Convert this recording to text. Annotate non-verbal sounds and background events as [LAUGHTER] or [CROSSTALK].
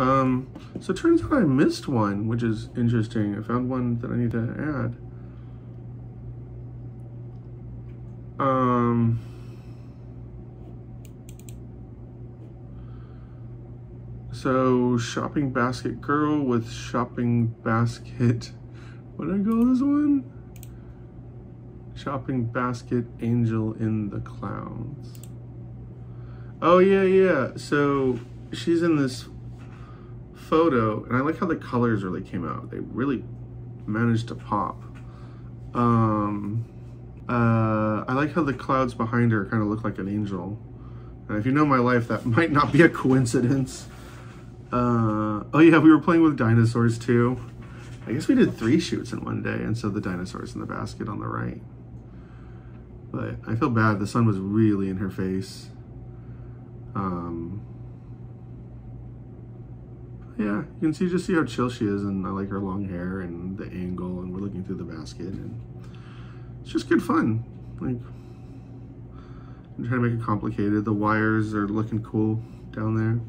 Um, so it turns out I missed one, which is interesting. I found one that I need to add. Um, so shopping basket girl with shopping basket. [LAUGHS] What did I call this one? Shopping basket angel in the clouds. Oh yeah, yeah. So she's in this photo, and I like how the colors really came out. They really managed to pop. Um, uh, I like how the clouds behind her kind of look like an angel. And if you know my life, that [LAUGHS] might not be a coincidence. Uh, oh yeah, we were playing with dinosaurs too. I guess we did three shoots in one day, and so the dinosaurs in the basket on the right. But I feel bad, the sun was really in her face. Um, yeah, you can see just see how chill she is, and I like her long hair and the angle, and we're looking through the basket, and it's just good fun. Like, I'm trying to make it complicated. The wires are looking cool down there.